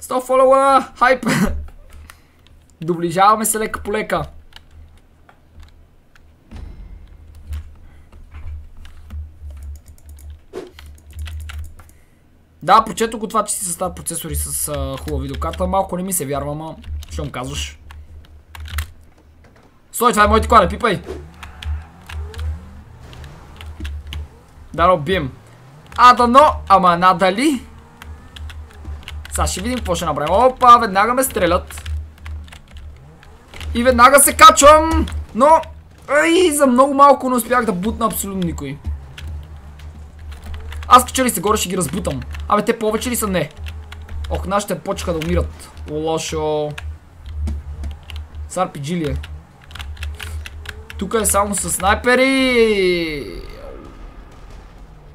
100 фолуара! Хайп! Доближаваме се лека по лека. Да, прочето го това, че си съставят процесори с хубава видеокарта. Малко не ми се вярва, ама що му казваш? Стой, това е моите кола, не пипай! Да, да убием. А, да но, ама надали? Сега ще видим какво ще направим. Опа, веднага ме стрелят. И веднага се качвам. Но, ай, за много малко не успях да бутна абсолютно никой. Аз кача ли се горе ще ги разбутам. Абе, те повече ли са? Не. Ох, нашите почка да умират. Лошо. С RPG ли е? Тук е само с снайпери.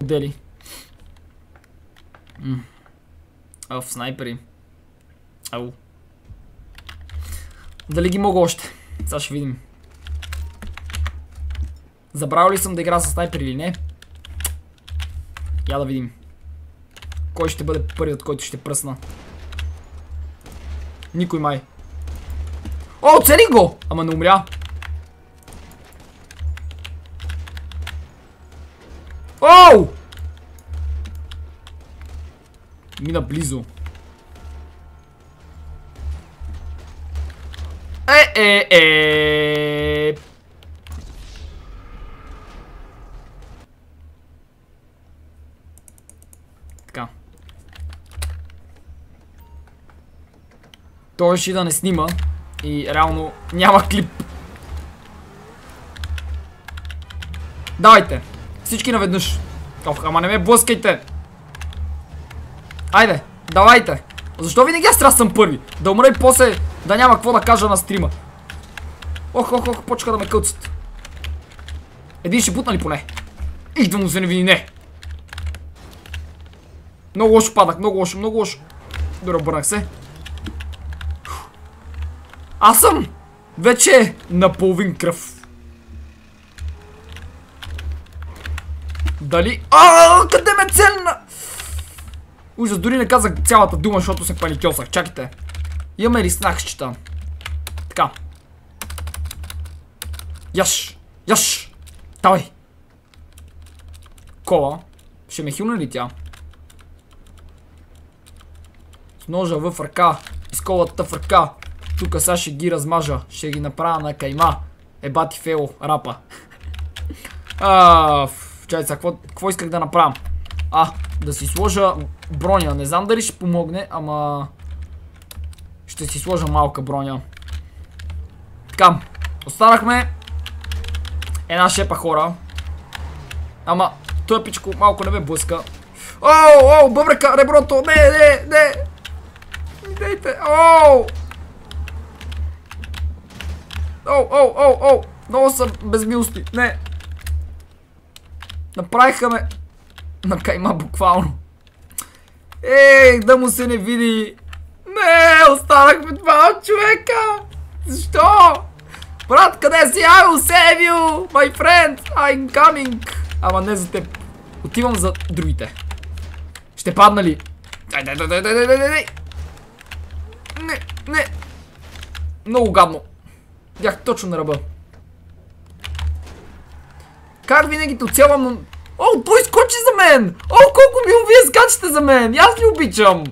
Дели. А, в снайпери. Ау. Дали ги мога още? Сега ще видим. Забравил ли съм да игра с снайпери или не? Я да видим. Кой ще бъде първият, който ще пръсна? Никой май. О, оцелих го! Ама не умря. Оу! Мина близо. Е, е, е. Така. Той ще да не снима и реално няма клип. Давайте. Всички наведнъж. Ох, ама не ме блъскайте. Айде, давайте. Защо винаги аз трябва да съм първи? Да умра и после да няма какво да кажа на стрима. Ох, ох, ох, почка да ме кълцат. Един ще путна ли поне? И да му се не. Много лошо падах, много лошо, много лошо. Добре, обърнах се. Аз съм вече на половин кръв. Дали... А, къде ме цельна? Ужас, дори не казах цялата дума, защото се паникьосах. Чакайте. Имаме ли снаксчета? Така. Яш! Яш! Давай! Кола. Ще ме хилна ли тя? С ножа в ръка. И с колата в ръка. Тук сега ще ги размажа. Ще ги направя на кайма. Ебати фео, рапа. Аааа... Чай сега, какво исках да направя? А, да си сложа броня. Не знам дали ще помогне, ама... Ще си сложа малка броня. Така, останахме една шепа хора. Ама, той пичко малко не ме блъска. Оу, оу, бъбрека, реброто, не, не, не. Идейте, оу. Оу, оу, оу, оу. Много съм безмилости, не. Направиха ме на кайма буквално. Ей, да му се не види. Не, останахме два човека. Защо? Брат, къде си? I will save you, my friend. I'm coming. Ама не за теб. Отивам за другите. Ще падна ли? Дай, дай, дай, дай, дай, дай, дай. Не, не. Много гадно. Бях точно на ръба. Как винаги те но... О, той скочи за мен! О, колко мило вие скачате за мен! Аз ви обичам!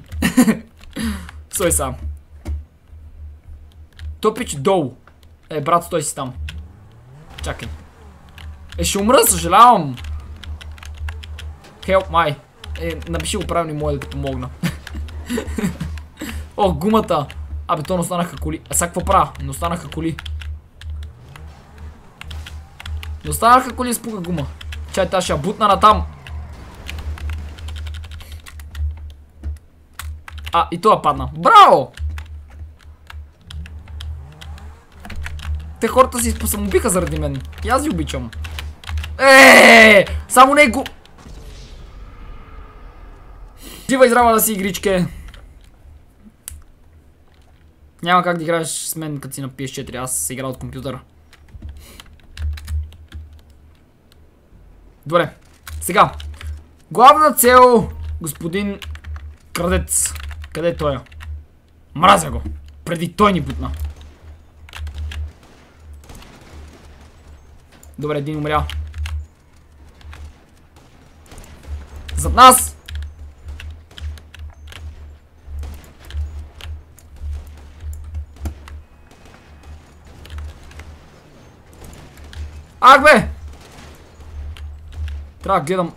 Стой сам. Топич долу. Е, брат, стой си там. Чакай. Е, ще умра, съжалявам. Help my. Е, напиши го правилно моя да ти помогна. О, гумата. Абе, то не останаха коли. А сега какво правя? Не останаха коли. Не останаха коли с пука гума. Чай, тази ще бутна на там. А, и това падна. Браво! Те хората си самоубиха заради мен. И аз ви обичам. Еее! Само него! Жива и здрава да си, игричке. Няма как да играеш с мен, като си на PS4. Аз се игра от компютъра. Добре. Сега. Главна цел, господин крадец. Къде е той? Мразя го. Преди той ни бутна. Добре, един умря. Зад нас! Ах бе! Трябва да гледам.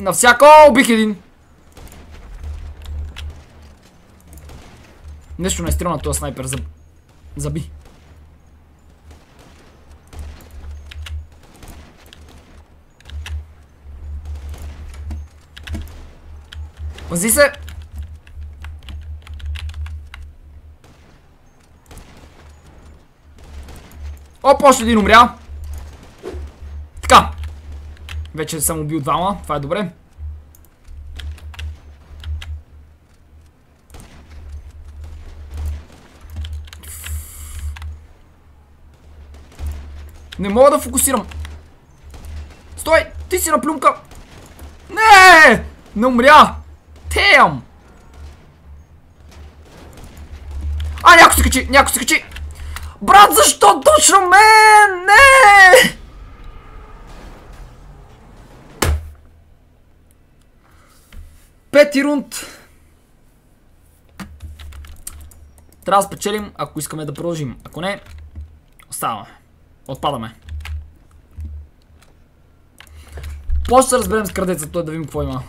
На всяко убих един. Нещо не е стрелна този снайпер. Заб... Заби. Пази се! Оп, още един умря. Вече съм убил двама. Това е добре. Не мога да фокусирам. Стой! Ти си на плюнка! Не! Не умря! Тем! А, някой се качи! Някой се качи! Брат, защо точно мен? Не! Пети рунд. Трябва да спечелим, ако искаме да продължим. Ако не, оставаме. Отпадаме. После ще разберем с крадеца той да видим какво има.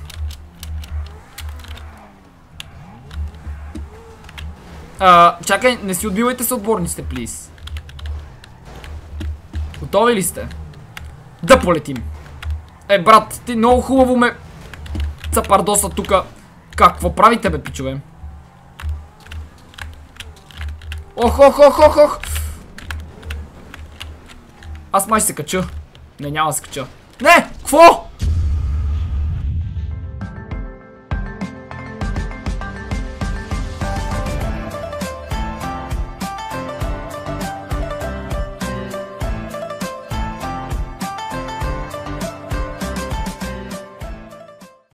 А, чакай, не си отбивайте се отборниците, плиз. Готови ли сте? Да полетим. Е, брат, ти много хубаво ме цапардоса тука. Какво правите, бе, пичове? Ох, ох, ох, ох, ох. Аз май се кача. Не, няма се кача. Не! Кво?